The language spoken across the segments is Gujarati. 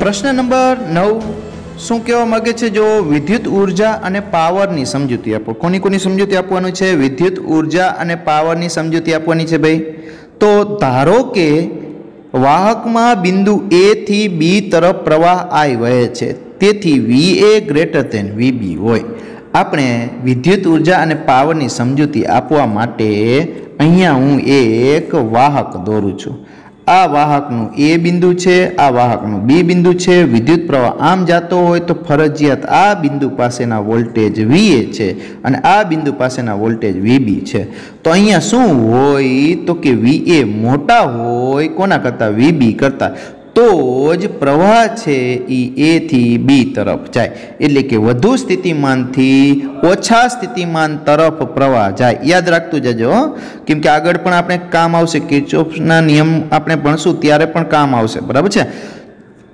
પ્રશ્ન નંબર નવ, શું કહેવા માંગે છે? જો વિદ્યુત ઊર્જા અને પાવરની સમજૂતી આપો. કોની કોની સમજૂતી આપવાનું છે? વિદ્યુત ઊર્જા અને પાવરની સમજૂતી આપવાની છે ભાઈ. તો ધારો કે વાહકમાં બિંદુ એ થી બી તરફ પ્રવાહ આઈ વહે છે. તેથી વી એ ગ્રેટર ધેન વી બી હોય. આપણે વિદ્યુત ઊર્જા અને પાવરની સમજૂતી આપવા માટે અહીંયા હું એક વાહક દોરું છું. આ વાહકનું એ બિંદુ છે, આ વાહકનું બી બિંદુ છે, વિદ્યુત પ્રવાહ આમ જતો હોય તો ફરજિયાત આ બિંદુ પાસેના વોલ્ટેજ વીએ છે અને આ બિંદુ પાસેના વોલ્ટેજ વીબી છે. તો અહીંયા શું હોય તો કે વીએ મોટા હોય કોના કરતાં? વીબી કરતાં. તો જ પ્રવાહ છે એ એ થી બી તરફ જાય. એટલે કે વધુ સ્થિતિમાનથી ઓછા સ્થિતિમાન તરફ પ્રવાહ જાય. યાદ રાખતું જજો. કેમ કે આગળ પણ આપણે કામ આવશે. કિર્ચોફના નિયમ આપણે ભણશું, ત્યારે પણ કામ આવશે. બરાબર છે?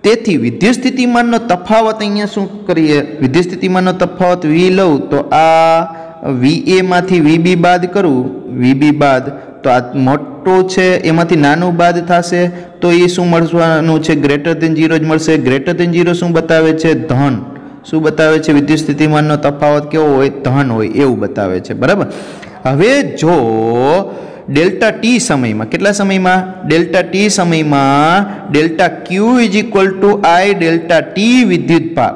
તેથી વિદ્યુત સ્થિતિમાનનો તફાવત અહીંયા શું કરીએ? વિદ્યુત સ્થિતિમાનનો તફાવત વી લઉં તો આ વી એમાંથી વીબી બાદ કરું. વીબી બાદ તો આ મોટો છે, એમાંથી નાનું બાદ થશે, તો એ શું મળવાનું છે? ગ્રેટર દેન ઝીરો જ મળશે. ગ્રેટર દેન ઝીરો શું બતાવે છે? ધન. શું બતાવે છે? વિદ્યુત સ્થિતિમાનનો તફાવત કેવો હોય? ધન હોય, એવું બતાવે છે. બરાબર? હવે જો ડેલ્ટા ટી સમયમાં, કેટલા સમયમાં? ડેલ્ટા ટી સમયમાં delta Q is equal to I delta T વિદ્યુત ભાર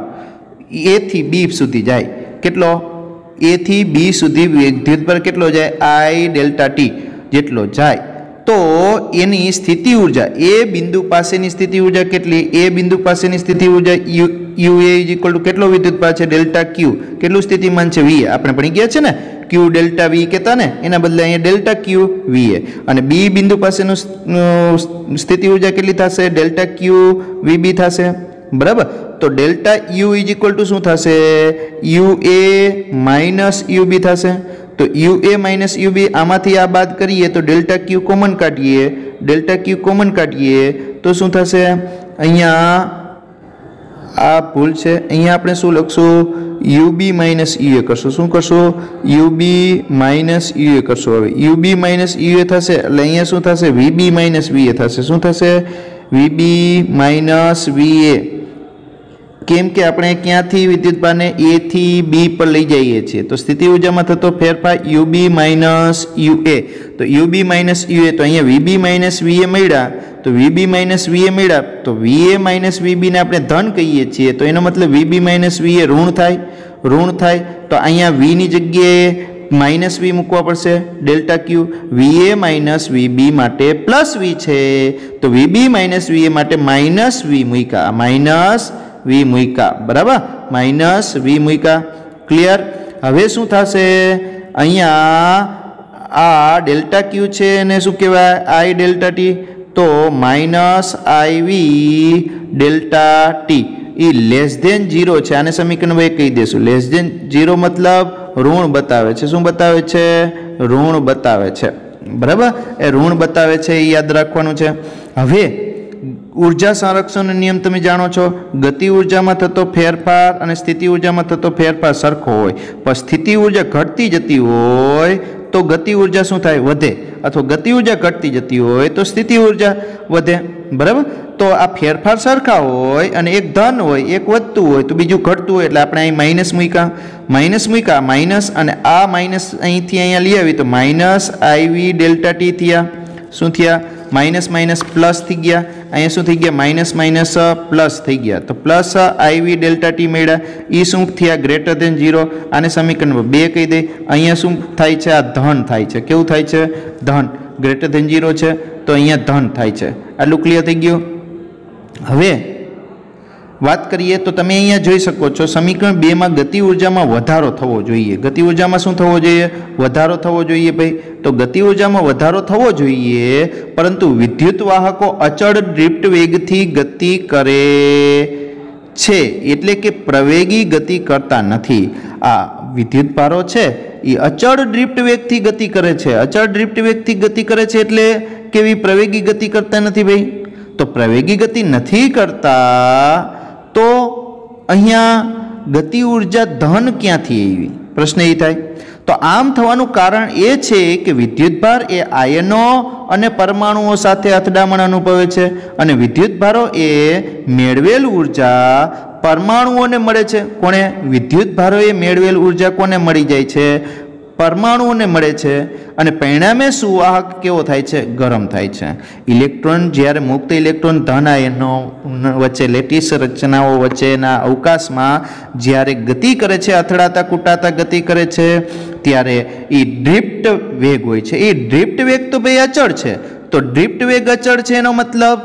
એથી બી સુધી જાય. કેટલો? એથી બી સુધી વિદ્યુત પર કેટલો જાય? I delta T. જેટલો જાય, તો એની સ્થિતિ ઊર્જા, એ બિંદુ પાસેની સ્થિતિ ઊર્જા કેટલી? એ બિંદુ પાસેની સ્થિતિ ઊર્જા U U A is equal to કેટલો વિદ્યુત ભાર છે? Delta Q. કેટલું સ્થિતિમાન છે? વી આપણે ભણી ગયા છે ને? ક્યુ ડેલ્ટા વી કહેતા ને, એના બદલે અહીંયા ડેલ્ટા ક્યુ વી એ. અને બી બિંદુ પાસેનું સ્થિતિ ઊર્જા કેટલી થશે? ડેલ્ટા ક્યુ વી બી થશે. બરાબર? તો delta U is equal to શું થશે? U A minus U B થશે. તો U A minus U B આમાંથી આ બાદ કરીએ તો ડેલ્ટા ક્યુ કોમન કાઢીએ ડેલ્ટા ક્યુ કોમન કાઢીએ તો શું થશે અહીંયા આ ભૂલ છે અહીંયા આપણે શું લખશું U B minus U A કરશું શું કરશું U B minus U A કરશું હવે U B minus U A થશે એટલે અહીંયા શું થશે? વી બી માઇનસ વી એ થશે। શું થશે? વી બી માઇનસ વી એ કેમ કે આપણે ક્યાંથી વિદ્યુતભારને એ થી બી પર લઈ જઈએ છીએ? તો સ્થિતિ ઉર્જામાં થતો ફેરફાર U B minus U A તો U B minus U A તો અહીંયા વી બી માઇનસ વી એ મળ્યા. તો વી બી માઇનસ વી એ મળ્યા. તો વી એ માઇનસ વી બીને આપણે ધન કહીએ છીએ. તો એનો મતલબ વી બી માઇનસ વી એ ઋણ થાય. ઋણ થાય. તો અહીંયા વીની જગ્યાએ માઇનસ વી મૂકવા પડશે. Delta Q V A minus V B માટે પ્લસ વી છે. તો વી બી માઇનસ વી એ માટે માઇનસ વી મૂક્યા. માઇનસ વી મૂક્યા બરાબર? માઇનસ વી મૂક્યા ક્લિયર હવે શું થશે? અહીંયા આ ડેલ્ટા ક્યુ છે એને શું કહેવાય? I delta T. તો minus I V delta T. A less than zero છે. આને સમીકરણ ભાઈ કહી દેશું. લેસ ધેન જીરો મતલબ ઋણ બતાવે છે. શું બતાવે છે? ઋણ બતાવે છે. બરાબર? એ ઋણ બતાવે છે એ યાદ રાખવાનું છે. હવે ઊર્જા સંરક્ષણનો નિયમ તમે જાણો છો? ગતિ ઉર્જામાં થતો ફેરફાર અને સ્થિતિ ઉર્જામાં થતો ફેરફાર સરખો હોય. પણ સ્થિતિ ઊર્જા ઘટતી જતી હોય તો ગતિ ઊર્જા શું થાય? વધે. અથવા ગતિ ઊર્જા ઘટતી જતી હોય તો સ્થિતિ ઊર્જા વધે. બરાબર? તો આ ફેરફાર સરખા હોય અને એક ધન હોય, એક વધતું હોય તો બીજું ઘટતું હોય એટલે આપણે અહીં માઇનસ મૂક્યા. માઇનસ મૂક્યા માઇનસ અને આ માઇનસ અહીંથી અહીંયા લઈ આવી તો માઇનસ આઈવી ડેલ્ટા ટી થયા. શું થયા? માઇનસ માઇનસ પ્લસ થઈ ગયા. અહીંયા શું થઈ ગયા? માઇનસ માઇનસ પ્લસ થઈ ગયા. તો પ્લસ આઈવી ડેલ્ટા ટી મળ્યા એ શું થયા? ગ્રેટર દેન ઝીરો આને સમીકરણ બે કહી દે. અહીંયા શું થાય છે? આ ધન થાય છે. કેવું થાય છે? ધન. ગ્રેટર દેન ઝીરો છે. તો અહીંયા ધન થાય છે. આટલું ક્લિયર થઈ ગયું? હવે વાત કરીએ તો તમે અહીંયા જોઈ શકો છો, સમીકરણ બેમાં ગતિ ઉર્જામાં વધારો થવો જોઈએ. ગતિ ઉર્જામાં શું થવો જોઈએ? વધારો થવો જોઈએ ભાઈ. તો ગતિ ઉર્જામાં વધારો થવો જોઈએ, પરંતુ વિદ્યુત વાહકો અચળ ડ્રિફ્ટ વેગથી ગતિ કરે છે, એટલે કે પ્રવેગી ગતિ કરતા નથી. આ વિદ્યુત ભારો છે એ અચળ ડ્રિફ્ટ વેગથી ગતિ કરે છે. અચળ ડ્રિફ્ટ વેગથી ગતિ કરે છે એટલે કેવી પ્રવેગી ગતિ કરતા નથી ભાઈ? તો પ્રવેગી ગતિ નથી કરતા અહીંયા ગતિ ઊર્જા ધન ક્યાંથી આવી? પ્રશ્ન એ થાય. તો આમ થવાનું કારણ એ છે કે વિદ્યુતભાર એ આયનો અને પરમાણુઓ સાથે અથડામણ અનુભવે છે અને વિદ્યુતભારો એ મેળવેલ ઊર્જા પરમાણુઓને મળે છે. કોને વિદ્યુતભારોએ મેળવેલ ઊર્જા કોને મળી જાય છે? પરમાણુઓને મળે છે અને પરિણામે સુવાહક કેવો થાય છે? ગરમ થાય છે. ઇલેક્ટ્રોન જ્યારે મુક્ત ઇલેક્ટ્રોન ધન આયનો વચ્ચે લેટિસ રચનાઓ વચ્ચેના અવકાશમાં જ્યારે ગતિ કરે છે, અથડાતા કૂટાતા ગતિ કરે છે, ત્યારે એ ડ્રિફ્ટ વેગ હોય છે. એ ડ્રિફ્ટ વેગ તો ભાઈ અચળ છે. તો ડ્રિફ્ટ વેગ અચળ છે એનો મતલબ?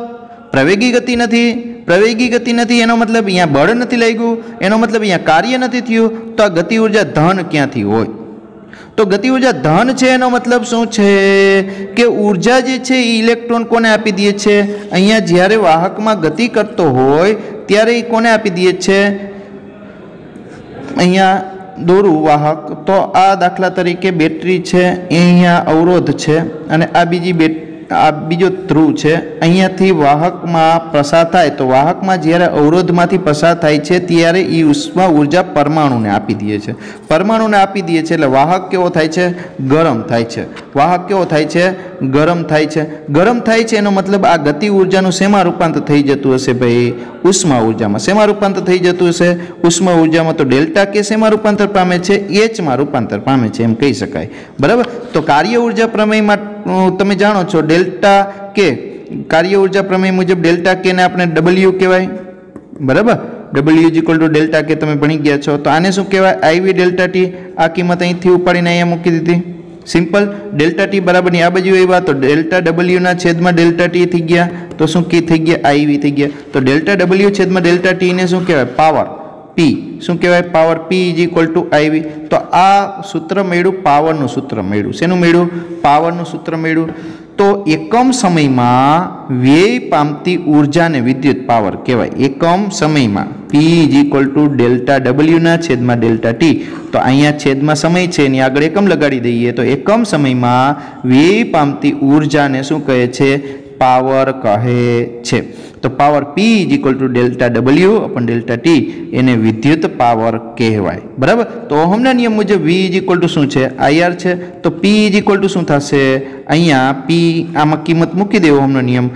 પ્રવેગી ગતિ નથી. પ્રવેગી ગતિ નથી એનો મતલબ અહીંયા બળ નથી લાગ્યું. એનો મતલબ અહીંયા કાર્ય નથી થયું. તો આ ગતિ ઊર્જા ધન ક્યાંથી હોય? તો ગતિ ઊર્જા ધન છે એનો મતલબ શું છે? કે ઊર્જા જે છે એ ઇલેક્ટ્રોન કોને આપી દે છે? અહીંયા જ્યારે વાહકમાં ગતિ કરતો હોય, ત્યારે એ કોને આપી દે છે? અહીંયા દોરું વાહક. તો આ દાખલા તરીકે બેટરી છે, એ અહીંયા અવરોધ છે અને આ બીજી બેટ આ બીજો ધ્રુવ છે. અહીંયાથી વાહકમાં પસાર થાય તો વાહકમાં જ્યારે અવરોધમાંથી પસાર થાય છે ત્યારે એ ઉષ્મા ઊર્જા પરમાણુને આપી દે છે. પરમાણુને આપી દે છે એટલે વાહક કેવો થાય છે? ગરમ થાય છે. વાહક કેવો થાય છે? ગરમ થાય છે. ગરમ થાય છે એનો મતલબ આ ગતિ ઉર્જાનું શેમાં રૂપાંતર થઈ જતું હશે ભાઈ? ઉષ્મા ઉર્જામાં. શેમાં રૂપાંતર થઈ જતું હશે? ઉષ્મા ઉર્જામાં તો ડેલ્ટા કે શેમાં રૂપાંતર પામે છે? એચમાં રૂપાંતર પામે છે એમ કહી શકાય. બરાબર? તો કાર્ય ઊર્જા પ્રમેયમાં તમે જાણો છો, ડેલ્ટા કે કાર્ય ઊર્જા પ્રમેય મુજબ ડેલ્ટા કે ને આપણે ડબલ્યુ કહેવાય. બરાબર? W is equal to delta કે તમે ભણી ગયા છો. તો આને શું કહેવાય? આઈવી ડેલ્ટા ટી આ કિંમત અહીંથી ઉપાડીને અહીંયા મૂકી દીધી. સિમ્પલ ડેલ્ટા ટી બરાબરની આ બાજુ આવ્યા તો ડેલ્ટા ડબલ્યુના છેદમાં ડેલ્ટા ટી થઈ ગયા. તો શું કી થઈ ગયા? આઈવી થઈ ગયા. તો ડેલ્ટા ડબલ્યુ છેદમાં ડેલ્ટા ટીને શું કહેવાય? પાવર પી શું કહેવાય? Power P is equal to I V તો આ સૂત્ર મેળ્યું, પાવરનું સૂત્ર મેળ્યું. શેનું મેળ્યું? પાવરનું સૂત્ર મેળ્યું. તો એકમ સમયમાં વ્યય પામતી ઉર્જાને વિદ્યુત પાવર કહેવાય. એકમ સમયમાં P is equal to delta ડબલ્યુના છેદમાં ડેલ્ટા ટી તો અહીંયા છેદમાં સમય છે, એની આગળ એકમ લગાડી દઈએ તો એકમ સમયમાં વ્યય પામતી ઉર્જાને શું કહે છે? પાવર કહે છે. તો power P is equal to delta W upon delta T એને વિદ્યુત પાવર કહેવાય. બરાબર? તો ઓહમના નિયમ મુજબ વી ઇઝ ઇક્વલ ટુ શું છે? આઈઆર છે. તો પી ઇઝ ઇક્વલ ટુ શું થશે? અહીંયા પી આમાં કિંમત મૂકી દેવો ઓહમનો નિયમ.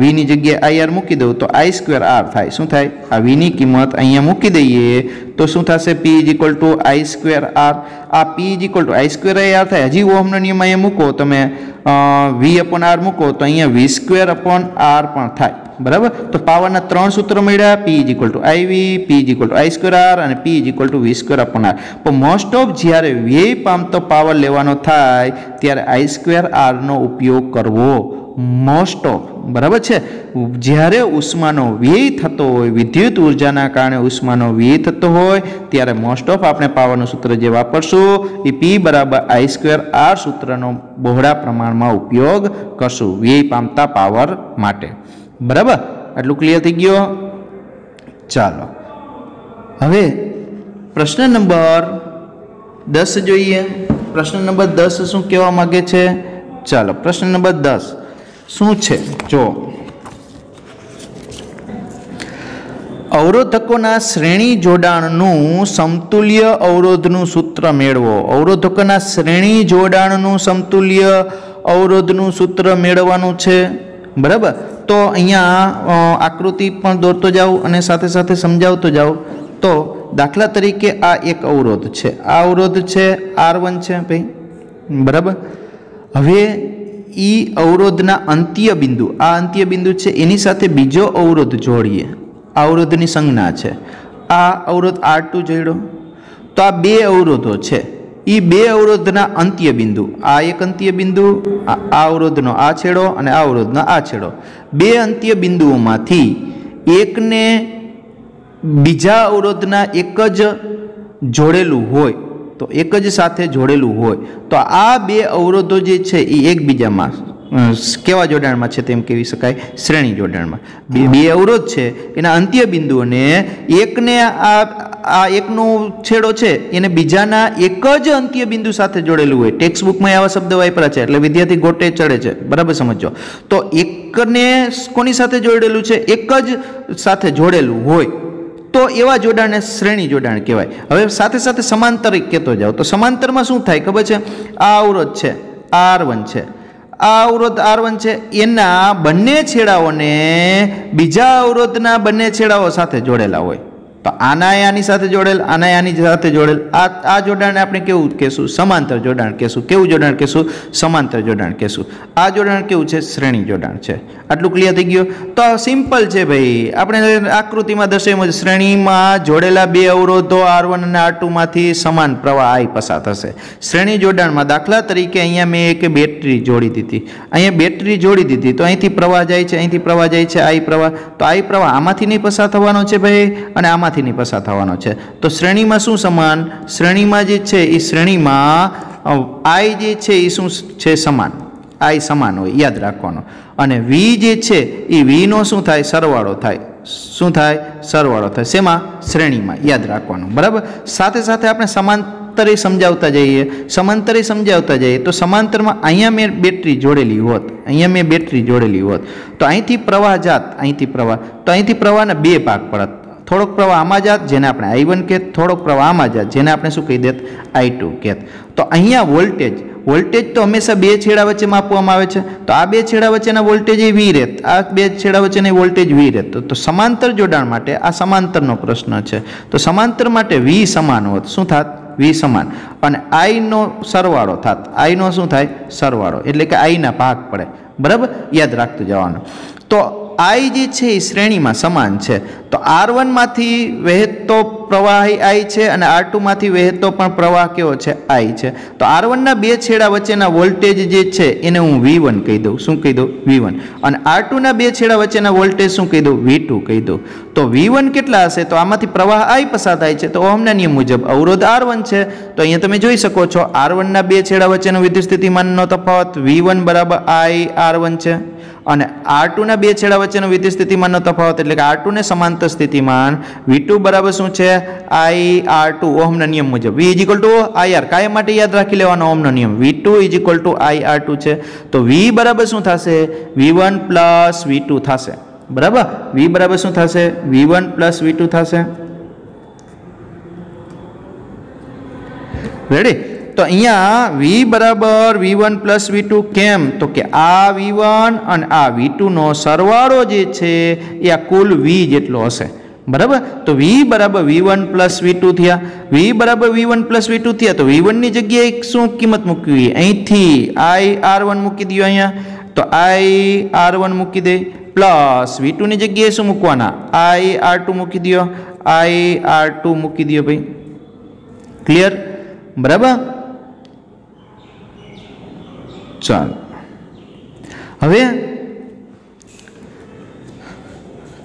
વીની જગ્યાએ આઈઆર મૂકી દઉં તો આઈ સ્ક્વેર આર થાય. શું થાય? આ વીની કિંમત અહીંયા મૂકી દઈએ તો શું થશે? P is equal to I square R આ P is equal to I square R થાય. હજી ઓહમનો નિયમ અહીંયા મૂકો, તમે વી અપોન આર મૂકો તો અહીંયા વી સ્ક્વેર અપોન આર પણ થાય. બરાબર? તો પાવરના ત્રણ સૂત્રો મળ્યા P is equal to I V P is equal to I square R અને P is equal to V square upon R પણ મોસ્ટ ઓફ જ્યારે વ્યય પામતો પાવર લેવાનો થાય, ત્યારે આઈ સ્ક્વેર આરનો ઉપયોગ કરવો. મોસ્ટ ઓફ બરાબર છે? જ્યારે ઉષ્માનો વ્યય થતો હોય, વિદ્યુત ઉર્જાના કારણે ઉષ્માનો વ્યય થતો હોય, ત્યારે મોસ્ટ ઓફ આપણે પાવરનું સૂત્ર જે વાપરશું, એ પી બરાબર આઈ સ્ક્વેર આર સૂત્રનો બહોળા પ્રમાણમાં ઉપયોગ કરશું વ્યય પામતા પાવર માટે. બરાબર? આટલું ક્લિયર થઈ ગયો? ચાલો. હવે પ્રશ્ન નંબર દસ જોઈએ. પ્રશ્ન નંબર દસ શું કહેવા માગે છે? ચાલો, પ્રશ્ન નંબર દસ. શું છે? જો. અવરોધકોના શ્રેણી જોડાણનું સમતુલ્ય અવરોધનું સૂત્ર મેળવો. અવરોધકોના શ્રેણી જોડાણનું સમતુલ્ય અવરોધનું સૂત્ર મેળવવાનું છે. બરાબર? તો અહીંયા આકૃતિ પણ દોરતો જાઉં અને સાથે સાથે સમજાવતો જાઉં તો દાખલા તરીકે આ એક અવરોધ છે. આ અવરોધ છે આર વન છે ભાઈ. બરાબર? હવે એ અવરોધના અંત્ય બિંદુ, આ અંત્ય બિંદુ છે, એની સાથે બીજો અવરોધ જોડીએ. આ અવરોધની સંજ્ઞા છે. આ અવરોધ આર ટુ જોડ્યો. તો આ બે અવરોધો છે. એ બે અવરોધના અંત્ય બિંદુ. આ એક અંત્ય બિંદુ, આ અવરોધનો આ છેડો અને આ અવરોધનો આ છેડો. બે અંત્ય બિંદુઓમાંથી એકને બીજા અવરોધના એક જ જોડેલું હોય, તો એક જ સાથે જોડેલું હોય, તો આ બે અવરોધો જે છે એ એકબીજામાં કેવા જોડાણમાં છે તેમ કહેવી શકાય? શ્રેણી જોડાણમાં. બે અવરોધ છે. એના અંત્ય બિંદુઓને એકને આ આ એકનો છેડો છે, એને બીજાના એક જ અંત્ય બિંદુ સાથે જોડેલું હોય. ટેક્સ્ટ બુકમાં આવા શબ્દ વાપરા છે, એટલે વિદ્યાર્થી ગોટે ચડે છે. બરાબર સમજો તો એકને કોની સાથે જોડેલું છે? એક જ સાથે જોડેલું હોય. તો એવા જોડાણને શ્રેણી જોડાણ કહેવાય. હવે સાથે સાથે સમાંતર કહેતો જાઓ. તો સમાંતરમાં શું થાય ખબર છે? આ અવરોધ છે. આર વન છે. આ અવરોધ આર વન છે. એના બંને છેડાઓને બીજા અવરોધના બંને છેડાઓ સાથે જોડેલા હોય. તો આનાયાની આની સાથે જોડેલ આનાયાની આની સાથે જોડેલ. આ આ જોડાણને આપણે કેવું કહેશું? સમાંતર જોડાણ કહેશું. કેવું જોડાણ કહેશું? સમાંતર જોડાણ કહેશું. આ જોડાણ કેવું છે? શ્રેણી જોડાણ છે. આટલું ક્લિયર થઈ ગયું? તો સિમ્પલ છે ભાઈ. આપણે આકૃતિમાં દર્શાવ્યું શ્રેણીમાં જોડેલા બે અવરોધો આર વન અને આર ટુમાંથી સમાન પ્રવાહ આઈ પસાર થશે. શ્રેણી જોડાણમાં દાખલા તરીકે અહીંયા મેં એક બેટરી જોડી દીધી. અહીંયા બેટરી જોડી દીધી. તો અહીંથી પ્રવાહ જાય છે, અહીંથી પ્રવાહ જાય છે આઈ પ્રવાહ. તો આઈ પ્રવાહ આમાંથી નહીં પસાર થવાનો છે ભાઈ? અને આમાંથી નહીં પસાર થવાનો છે. તો શ્રેણીમાં શું સમાન? શ્રેણીમાં જે છે એ શ્રેણીમાં આઈ જે છે એ શું છે સમાન? આઈ સમાન હોય, યાદ રાખવાનો. અને વી જે છે એ વીનો શું થાય? સરવાળો થાય. શું થાય? સરવાળો થાય. શેમાં? શ્રેણીમાં. યાદ રાખવાનું. બરાબર? સાથે સાથે આપણે સમાંતરે સમજાવતા જઈએ. સમાંતરે સમજાવતા જઈએ તો સમાંતરમાં અહીંયા મેં બેટરી જોડેલી હોત. અહીંયા મેં બેટરી જોડેલી હોત. તો અહીંથી પ્રવાહ જાત, અહીંથી પ્રવાહ. તો અહીંથી પ્રવાહના બે ભાગ પડત. થોડોક પ્રવાહ આમાં જાત, જેને આપણે આઈ વન કહેત, થોડોક પ્રવાહ આમાં જાત, જેને આપણે શું કહી દેત? આઈ ટુ કહેત. તો અહીંયા વોલ્ટેજ વોલ્ટેજ તો હંમેશા બે છેડા વચ્ચે માપવામાં આવે છે. તો આ બે છેડા વચ્ચેના વોલ્ટેજ એ વી રહેત. આ બે છેડા વચ્ચેની વોલ્ટેજ વી રહેત. તો સમાંતર જોડાણ માટે આ સમાંતરનો પ્રશ્ન છે. તો સમાંતર માટે વી સમાન હોત. શું થાત? વી સમાન. અને આઈનો સરવાળો થાત. આઈનો શું થાય? સરવાળો. એટલે કે આઈના ભાગ પડે. બરાબર? યાદ રાખતું જવાનું. તો આઈ જે છે એ શ્રેણીમાં સમાન છે. તો આર વનમાંથી વહેતો પ્રવાહ આઈ છે અને આર ટુમાંથી વહેતો પણ પ્રવાહ કેવો છે? આઈ છે. તો આર વનના બે છેડા વચ્ચેના વોલ્ટેજ જે છે એને હું વી વન કહી દઉં. શું કહી દઉં? વી વન. અને આર ટુના બે છેડા વચ્ચેના વોલ્ટેજ શું કહી દઉં? વી ટુ કહી દઉં. તો વી વન કેટલા હશે? તો આમાંથી પ્રવાહ આઈ પસાર થાય છે. તો ઓહમના નિયમ મુજબ અવરોધ આર વન છે. તો અહીંયા તમે જોઈ શકો છો આર વનના બે છેડા વચ્ચેનો વિદ્યુત સ્થિતિમાનનો તફાવત વી વન બરાબર આઈ આર વન છે. અને આર ટુના બે છેડા વચ્ચેનો વિદ્યુત સ્થિતિમાનનો તફાવત એટલે કે આર ટુને સમાંતર સ્થિતિમાન વી ટુ બરાબર શું છે? આઈ આર ટુ ઓહમના નિયમ મુજબ. V is to I R કાયમ માટે યાદ રાખી લેવાનો ઓહમનો નિયમ. V two is to I R two છે. તો વી બરાબર શું થશે? V one plus V two થશે. બરાબર? વી બરાબર શું થશે? V one plus V two થશે. રેડી તો અહીંયા વી બરાબર V one plus V two કેમ? તો કે આ વી વન અને આ વી ટુનો સરવાળો જે છે એ આ કુલ વી જેટલો હશે. બરાબર? તો વી બરાબર V one plus V two થયા. વી બરાબર V one plus V two થયા તો વી વનની જગ્યાએ શું કિંમત મૂકવી? અહીંથી આઈ આર વન મૂકી દો અહીંયા. તો આઈ આર વન મૂકી દે. પ્લસ વી ટુની જગ્યાએ શું મૂકવાના? આઈ આર ટુ મૂકી દો આઈ આર ટુ મૂકી દો ભાઈ. ક્લિયર બરાબર? ચાલો. હવે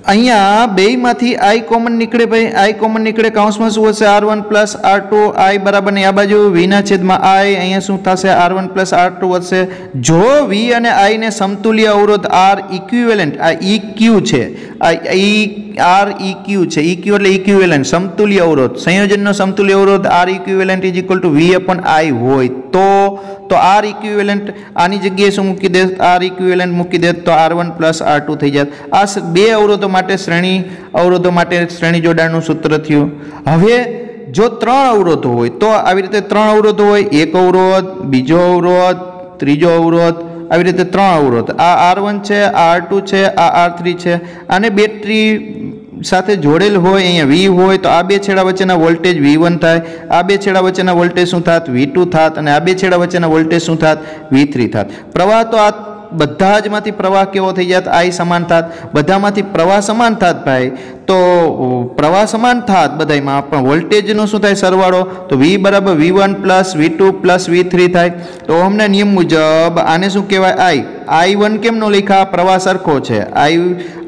અહીંયા બેમાંથી આઈ કોમન નીકળે ભાઈ. આઈ કોમન નીકળે કાઉન્સમાં શું હશે? R one plus R two I બરાબર ને આ બાજુ વીના છેદમાં આઈ અહીંયા શું થશે? R one plus R two વધશે. જો વી અને આઈને સમતુલ્ય અવરોધ આર ઇક્યુવેલન્ટ આ ઇક્યુ ક્યુ છે. આ ઈ આર ઇક્યુ છે. ઇક્યુ એટલે ઇક્યુવેલન્ટ સમતુલ્ય અવરોધ. સંયોજનનો સમતુલ્ય અવરોધ R equivalent is equal to V upon I હોય તો તો આર ઇક્વિવેલન્ટ આની જગ્યાએ શું મૂકી દે? આર ઇક્વિવેલન્ટ મૂકી દે તો R one plus R two થઈ જાય. આ બે અવરોધો માટે શ્રેણી, અવરોધો માટે શ્રેણી જોડાણનું સૂત્ર થયું. હવે જો ત્રણ અવરોધો હોય, તો આવી રીતે ત્રણ અવરોધો હોય. એક અવરોધ, બીજો અવરોધ, ત્રીજો અવરોધ, આવી રીતે ત્રણ અવરોધ. આ આર વન છે, આ આર ટુ છે, આ આર થ્રી છે. અને બેટરી સાથે જોડેલ હોય, અહીંયા વી હોય, તો આ બે છેડા વચ્ચેના વોલ્ટેજ વી વન થાય, આ બે છેડા વચ્ચેના વોલ્ટેજ શું થાત? વી ટુ થાત, અને આ બે છેડા વચ્ચેના વોલ્ટેજ શું થાત? વી થાત. પ્રવાહ તો આ બધા જમાંથી પ્રવાહ કેવો થઈ જાત? આઈ સમાન થાત. બધામાંથી પ્રવાહ સમાન થાત ભાઈ. તો પ્રવાહ સમાન થાત બધાયમાં, પણ વોલ્ટેજનો શું થાય સરવાળો? તો વી બરાબર V one plus V two plus V three થાય. તો ઓહમના નિયમ મુજબ આને શું કહેવાય? આઈ આઈ વન કેમનો લીખા પ્રવાહ સરખો છે. I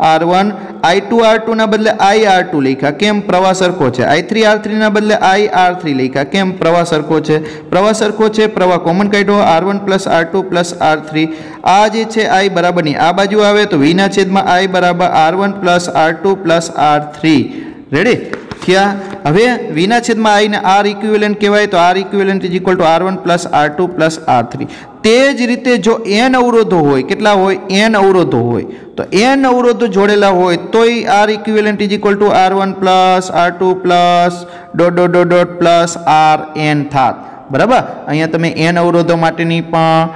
R one I two R ટુના બદલે આઈ આર ટુ લીખા કેમ પ્રવાહ સરખો છે? આઈ થ્રી આર થ્રીના બદલે આઈ આર થ્રી લખ્યા. કેમ પ્રવાહ સરખો છે? પ્રવાહ સરખો છે, પ્રવાહ કોમન કાઢ્યો R one plus R two plus R three આ જે છે આઈ બરાબરની. આ બાજુ આવે તો વીના છેદમાં આઈ બરાબર R one plus R two plus R three ready થયા હવે વિના છેદમાં આઈને આર ઇક્વિવેલન્ટ કહેવાય તો R equivalent is equal to R one plus R two plus R three તે જ રીતે જો એન અવરોધો હોય, કેટલા હોય? એન અવરોધો હોય. તો એન અવરોધો જોડેલા હોય, તોય R equivalent is equal to R one plus R two plus dot dot dot dot plus R N થાત. બરાબર? અહીંયા તમે એન અવરોધો માટેની પણ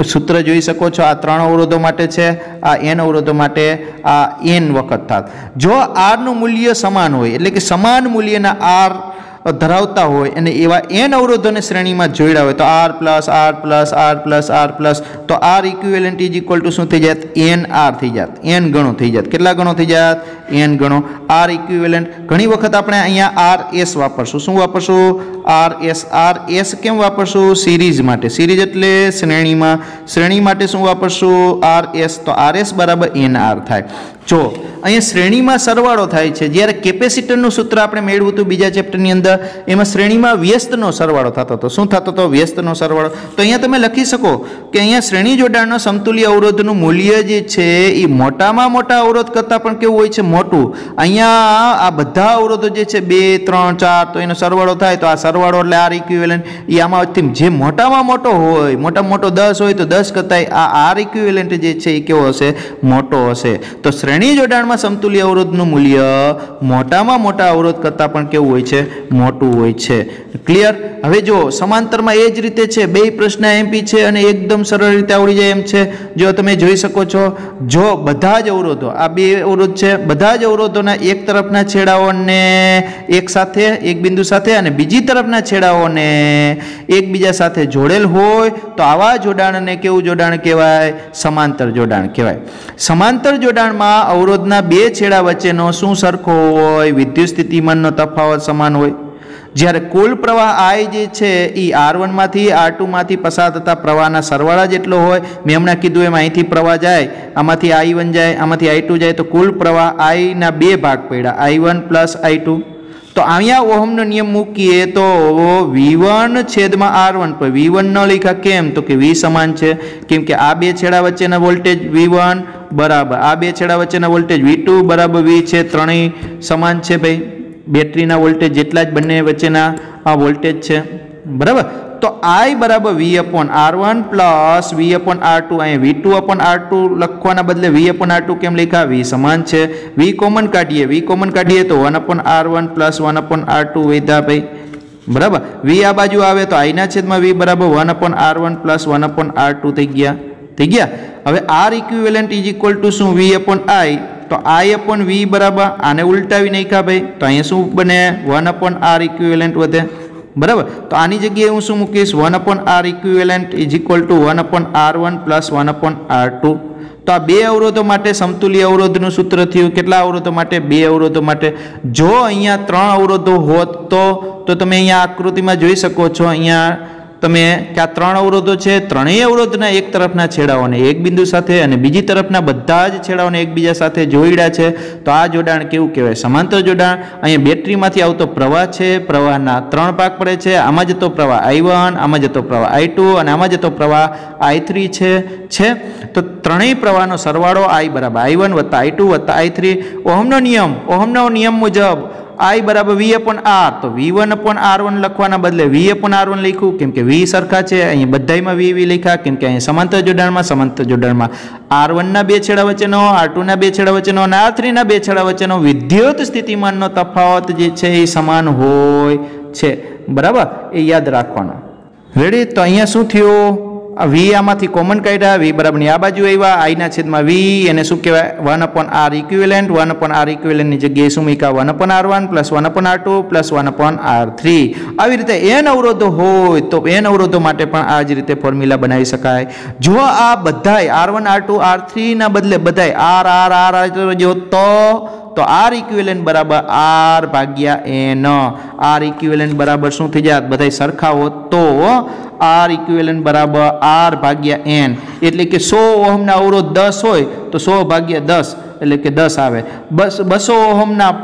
સૂત્ર જોઈ શકો છો. આ ત્રણ અવરોધો માટે છે. આ એન અવરોધો માટે આ એન વખત થાત. જો આરનું મૂલ્ય સમાન હોય, એટલે કે સમાન મૂલ્યના આર ધરાવતા હોય અને એવા એન અવરોધોને શ્રેણીમાં જોડ્યા હોય તો R plus R plus R plus R plus તો R equivalent is equal to શું થઈ જાત? એન આર થઈ જાત. એન ગણો થઈ જાત. કેટલા ગણો થઈ જાત? એન ગણો. આર ઇક્વિવેલન્ટ ઘણી વખત આપણે અહીંયા આર એસ વાપરશું. શું વાપરશું? આર એસ આર એસ કેમ વાપરશું? સિરીઝ માટે. સિરીઝ એટલે શ્રેણીમાં. શ્રેણી માટે શું વાપરશું? આર એસ તો આર એસ બરાબર એન આર થાય. જો, અહીંયા શ્રેણીમાં સરવાળો થાય છે. જ્યારે કેપેસિટરનું સૂત્ર આપણે મેળવ્યું હતું બીજા ચેપ્ટરની અંદર, એમાં શ્રેણીમાં વ્યસ્તનો સરવાળો થતો હતો. શું થતો હતો? વ્યસ્તનો સરવાળો. તો અહીંયા તમે લખી શકો કે અહીંયા શ્રેણી જોડાણનો સમતુલ્ય અવરોધનું મૂલ્ય જે છે એ મોટામાં મોટા અવરોધ કરતાં પણ કેવું હોય છે? મોટું. અહીંયા આ બધા અવરોધો જે છે, બે, ત્રણ, ચાર, તો એનો સરવાળો થાય. તો આ સરવાળો એટલે આર ઇક્વિવેલન્ટ એ આમાંથી જે મોટામાં મોટો હોય, મોટામાં મોટો દસ હોય, તો દસ કરતાં આ આર ઇક્વિવેલન્ટ જે છે એ કેવો હશે? મોટો હશે. તો શ્રેણી જોડાણમાં સમતુલ્ય અવરોધનું મૂલ્ય મોટામાં મોટા અવરોધ કરતાં પણ કેવું હોય છે? મોટું હોય છે. ક્લિયર હવે જો સમાંતરમાં એ જ રીતે છે. બે પ્રશ્ન એમપી છે અને એકદમ સરળ રીતે આવડી જાય એમ છે. જો તમે જોઈ શકો છો, જો બધા જ અવરોધો, આ બે અવરોધ છે, બધા જ અવરોધોના એક તરફના છેડાઓને એક સાથે, એક બિંદુ સાથે અને બીજી તરફના છેડાઓને એકબીજા સાથે જોડેલ હોય, તો આવા જોડાણને કેવું જોડાણ કહેવાય? સમાંતર જોડાણ કહેવાય. સમાંતર જોડાણમાં અવરોધના બે છેડા વચ્ચેનો શું સરખો હોય? વિદ્યુત સ્થિતિમાનનો તફાવત સમાન હોય. જ્યારે કુલ પ્રવાહ આઈ જે છે એ આર વનમાંથી આર ટુમાંથી પસાર થતા પ્રવાહના સરવાળા જેટલો હોય, મેં હમણાં કીધું એમ અહીંથી પ્રવાહ જાય, આમાંથી આઈ વન જાય, આમાંથી આઈ ટુ જાય, તો કુલ પ્રવાહ આઈના બે ભાગ પડ્યા. I one plus I two તો અહીંયા ઓહમનો નિયમ મૂકીએ તો વી વન છેદમાં આર વન. પર વી વન ન લખ્યા કેમ? તો કે વી સમાન છે. કેમ કે આ બે છેડા વચ્ચેના વોલ્ટેજ વી વન બરાબર. આ બે છેડા વચ્ચેના વોલ્ટેજ વી ટુ બરાબર વી છે. ત્રણેય સમાન છે ભાઈ. બેટરીના વોલ્ટેજ જેટલા જ બંને વચ્ચેના આ વોલ્ટેજ છે. બરાબર? તો આઈ બરાબર V upon R one plus V upon R two અહીંયા V two upon R two લખવાના બદલે વી અપોન આર ટુ કેમ લખ્યા? વી સમાન છે. વી કોમન કાઢીએ. વી કોમન કાઢીએ તો one upon R one plus one upon R two વેધા ભાઈ. બરાબર? વી આ બાજુ આવે તો આઈના છેદમાં વી બરાબર one upon R one plus one upon R two થઈ ગયા. થઈ ગયા? હવે R equivalent is equal to શું? વી અપોન આઈ તો આઈ અપોન વી બરાબર, આને ઉલટાવી નાખ્યા ભાઈ. તો અહીંયા શું બને? વન અપોન આર ઇક્વિવેલન્ટ વધે. બરાબર? તો આની જગ્યાએ હું શું મૂકીશ? One upon R equivalent is equal to one upon R one plus one upon R two તો આ બે અવરોધો માટે સમતુલ્ય અવરોધનું સૂત્ર થયું. કેટલા અવરોધો માટે? બે અવરોધો માટે. જો અહીંયા ત્રણ અવરોધો હોત તો તમે અહીંયા આકૃતિમાં જોઈ શકો છો. અહીંયા તમે કે આ ત્રણ અવરોધો છે? ત્રણેય અવરોધના એક તરફના છેડાઓને એક બિંદુ સાથે અને બીજી તરફના બધા જ છેડાઓને એકબીજા સાથે જોડ્યા છે. તો આ જોડાણ કેવું કહેવાય? સમાંતર જોડાણ. અહીંયા બેટરીમાંથી આવતો પ્રવાહ છે. પ્રવાહના ત્રણ ભાગ પડે છે. આમાં જતો પ્રવાહ આઈ વન, આમાં જતો પ્રવાહ આઈ ટુ અને આમાં જતો પ્રવાહ આઈ થ્રી છે. છે? તો ત્રણેય પ્રવાહનો સરવાળો આઈ બરાબર આઈ વન વત્તા આઈ ટુ વત્તા આઈ થ્રી. ઓહમનો નિયમ ઓહમનો નિયમ મુજબ આઈ બરાબર વી અપોન આર. તો V one upon R one લખવાના બદલે વી અપોન આર વન લખ્યું. કેમ કે વી સરખા છે અહીં બધામાં વી વી લખ્યા. કેમ કે અહીં સમાંતર જોડાણમાં સમાંતર જોડાણમાં. આર વનના બે છેડા વચ્ચેનો, આર ટુના બે છેડા વચ્ચેનો અને આર થ્રીના બે છેડા વચ્ચેનો વિદ્યુત સ્થિતિમાનનો તફાવત જે છે એ સમાન હોય છે. બરાબર? એ યાદ રાખવાનો. રેડી તો અહીંયા શું થયું? આ વી આમાંથી કોમન કાઢ્યા, વી બરાબરની આ બાજુ આવ્યા આઈના છેદમાં વી, એને શું કહેવાય? One upon R equivalent one upon R ઇક્વિવેલન્ટની જગ્યાએ શું મૂક્યા? One upon R one plus one upon R two plus one upon R three આવી રીતે એન અવરોધો હોય તો એન અવરોધો માટે પણ આ જ રીતે ફોર્મ્યુલા બનાવી શકાય. જો આ બધાય R one R two R થ્રીના બદલે બધાય આર આર આર જો તો તો આર ઇક્વેલન બરાબર આર ભાગ્યા એન આર ઇક્વેલન બરાબર શું થઈ જાય બધાય સરખા હોત તો આર ઇક્વેલન બરાબર આર ભાગ્યા એન એટલે કે સો ઓહમના અવરોધ દસ હોય તો સો ભાગ્યા દસ. એટલે કે દસ આવે. બસ બસો ઓહમના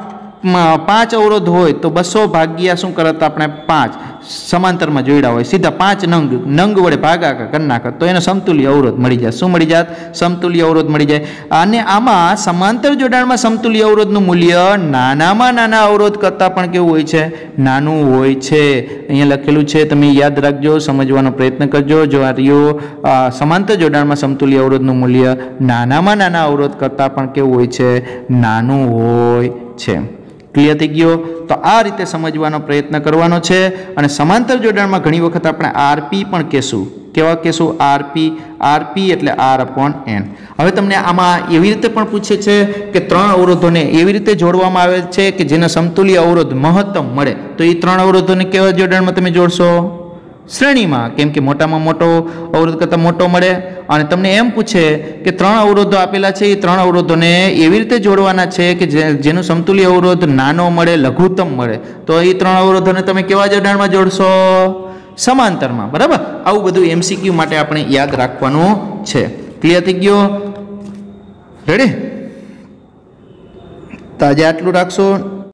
પાંચ અવરોધ હોય તો બસો ભાગ્યા શું કરત આપણે પાંચ? સમાંતરમાં જોડ્યા હોય. સીધા પાંચ નંગ. નંગ વડે ભાગાકાર કરી નાખત તો એને સમતુલ્ય અવરોધ મળી જાય. શું મળી જાત? સમતુલ્ય અવરોધ મળી જાય. અને આમાં સમાંતર જોડાણમાં સમતુલ્ય અવરોધનું મૂલ્ય નાનામાં નાના અવરોધ કરતાં પણ કેવું હોય છે? નાનું હોય છે. અહીંયા લખેલું છે, તમે યાદ રાખજો, સમજવાનો પ્રયત્ન કરજો. જો આ રહ્યો સમાંતર જોડાણમાં સમતુલ્ય અવરોધનું મૂલ્ય નાનામાં નાના અવરોધ કરતાં પણ કેવું હોય છે? નાનું હોય છે. ક્લિયર થઈ ગયો? તો આ રીતે સમજવાનો પ્રયત્ન કરવાનો છે અને સમાંતર જોડાણમાં ઘણી વખત આપણે આરપી પણ કહેશું. કેવા કહેશું? આરપી આરપી એટલે આર અપોન એન હવે તમને આમાં એવી રીતે પણ પૂછે છે કે ત્રણ અવરોધોને એવી રીતે જોડવામાં આવે છે કે જેને સમતુલ્ય અવરોધ મહત્તમ મળે. તો એ ત્રણ અવરોધોને કેવા જોડાણમાં તમે જોડશો? શ્રેણીમાં, કેમ કે મોટામાં મોટો અવરોધ કરતાં મોટો મળે. અને તમને એમ પૂછે કે ત્રણ અવરોધો આપેલા છે, એ ત્રણ અવરોધોને એવી રીતે જોડવાના છે કે જેનું સમતુલ્ય અવરોધ નાનો મળે, લઘુત્તમ મળે. તો એ ત્રણ અવરોધોને તમે કેવા જોડાણમાં જોડશો? સમાંતરમાં, બરાબર? આવું બધું એમસીક્યુ માટે આપણે યાદ રાખવાનું છે. ક્લિયર થઈ ગયો? રેડી તો આજે આટલું રાખશો?